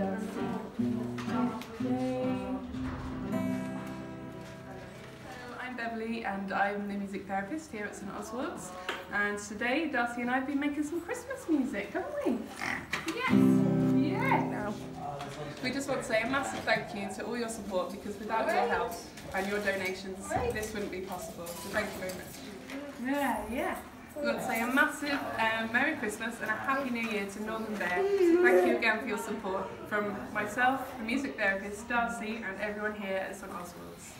I'm Beverley and I'm the music therapist here at St Oswald's and today Darcie and I have been making some Christmas music, haven't we? Yes! Yeah! Now, we just want to say a massive thank you to all your support because without your help and your donations this wouldn't be possible, so thank you very much. Yeah, yeah. We want to say a massive um, Merry Christmas and a Happy New Year to Northern Bear. Thank you again for your support from myself, the music therapist, Darcie and everyone here at St Oswald's.